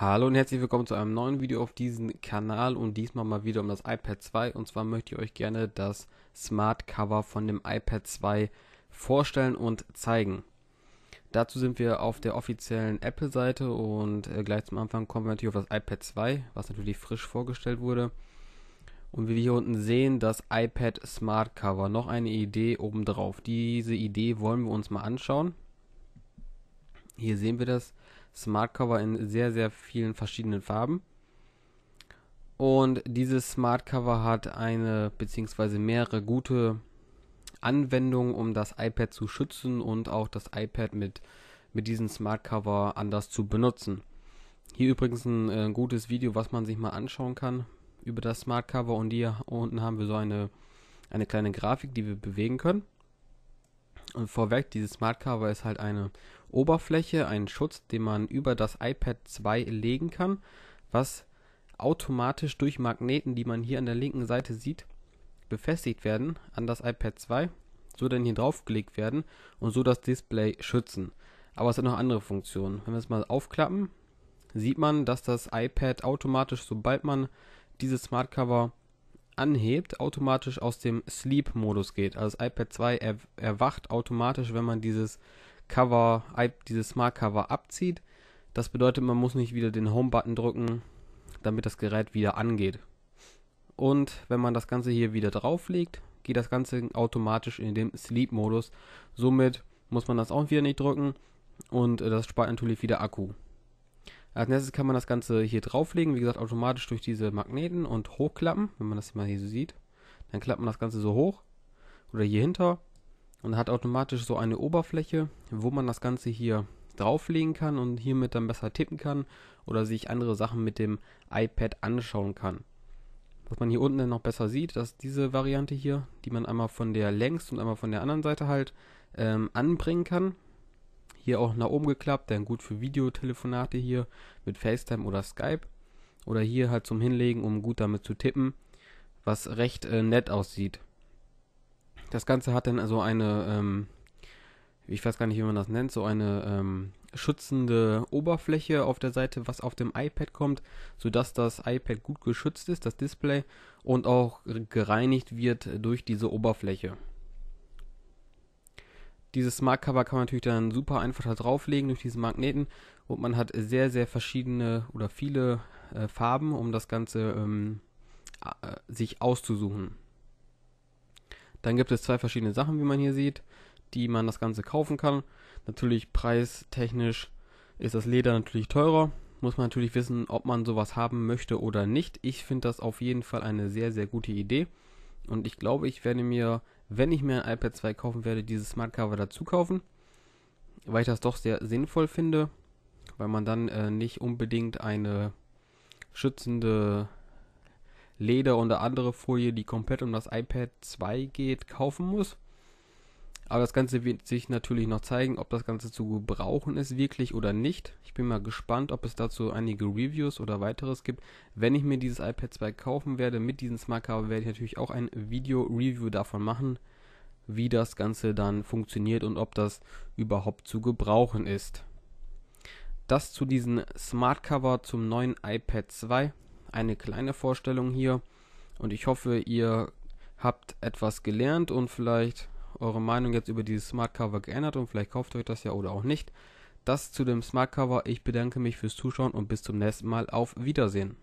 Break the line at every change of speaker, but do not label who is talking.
Hallo und herzlich willkommen zu einem neuen Video auf diesem Kanal und diesmal mal wieder um das iPad 2 und zwar möchte ich euch gerne das Smart Cover von dem iPad 2 vorstellen und zeigen. Dazu sind wir auf der offiziellen Apple-Seite und äh, gleich zum Anfang kommen wir natürlich auf das iPad 2, was natürlich frisch vorgestellt wurde. Und wie wir hier unten sehen, das iPad Smart Cover, noch eine Idee obendrauf. Diese Idee wollen wir uns mal anschauen. Hier sehen wir das Smart Cover in sehr, sehr vielen verschiedenen Farben. Und dieses Smart Cover hat eine bzw. mehrere gute Anwendungen, um das iPad zu schützen und auch das iPad mit, mit diesem Smart Cover anders zu benutzen. Hier übrigens ein äh, gutes Video, was man sich mal anschauen kann über das Smart Cover und hier unten haben wir so eine, eine kleine Grafik, die wir bewegen können. Und vorweg, dieses Smart Cover ist halt eine Oberfläche, ein Schutz, den man über das iPad 2 legen kann, was automatisch durch Magneten, die man hier an der linken Seite sieht, befestigt werden an das iPad 2, so dann hier draufgelegt werden und so das Display schützen. Aber es hat noch andere Funktionen. Wenn wir es mal aufklappen, sieht man, dass das iPad automatisch, sobald man dieses Smart Cover anhebt, automatisch aus dem Sleep-Modus geht. Also das iPad 2 er erwacht automatisch, wenn man dieses Cover, dieses Smart Cover abzieht. Das bedeutet, man muss nicht wieder den Home-Button drücken, damit das Gerät wieder angeht. Und wenn man das Ganze hier wieder drauflegt, geht das Ganze automatisch in den Sleep-Modus. Somit muss man das auch wieder nicht drücken und das spart natürlich wieder Akku. Als nächstes kann man das Ganze hier drauflegen, wie gesagt, automatisch durch diese Magneten und hochklappen, wenn man das mal hier so sieht. Dann klappt man das Ganze so hoch oder hier hinter und hat automatisch so eine Oberfläche, wo man das Ganze hier drauflegen kann und hiermit dann besser tippen kann oder sich andere Sachen mit dem iPad anschauen kann. Was man hier unten dann noch besser sieht, dass diese Variante hier, die man einmal von der längs und einmal von der anderen Seite halt ähm, anbringen kann, hier auch nach oben geklappt, dann gut für Videotelefonate hier mit FaceTime oder Skype. Oder hier halt zum Hinlegen, um gut damit zu tippen, was recht äh, nett aussieht. Das Ganze hat dann also eine, ähm, ich weiß gar nicht, wie man das nennt, so eine ähm, schützende Oberfläche auf der Seite, was auf dem iPad kommt, sodass das iPad gut geschützt ist, das Display, und auch gereinigt wird durch diese Oberfläche. Dieses Smart Cover kann man natürlich dann super einfach da drauflegen durch diese Magneten und man hat sehr, sehr verschiedene oder viele äh, Farben, um das Ganze ähm, äh, sich auszusuchen. Dann gibt es zwei verschiedene Sachen, wie man hier sieht, die man das Ganze kaufen kann. Natürlich preistechnisch ist das Leder natürlich teurer. Muss man natürlich wissen, ob man sowas haben möchte oder nicht. Ich finde das auf jeden Fall eine sehr, sehr gute Idee. Und ich glaube, ich werde mir, wenn ich mir ein iPad 2 kaufen werde, dieses Smart Cover dazu kaufen, weil ich das doch sehr sinnvoll finde, weil man dann äh, nicht unbedingt eine schützende Leder und andere Folie, die komplett um das iPad 2 geht, kaufen muss. Aber das Ganze wird sich natürlich noch zeigen, ob das Ganze zu gebrauchen ist, wirklich oder nicht. Ich bin mal gespannt, ob es dazu einige Reviews oder weiteres gibt. Wenn ich mir dieses iPad 2 kaufen werde mit diesem Smart Cover, werde ich natürlich auch ein Video-Review davon machen, wie das Ganze dann funktioniert und ob das überhaupt zu gebrauchen ist. Das zu diesem Smart Cover zum neuen iPad 2. Eine kleine Vorstellung hier und ich hoffe, ihr habt etwas gelernt und vielleicht eure Meinung jetzt über dieses Smart Cover geändert und vielleicht kauft euch das ja oder auch nicht. Das zu dem Smart Cover. Ich bedanke mich fürs Zuschauen und bis zum nächsten Mal. Auf Wiedersehen.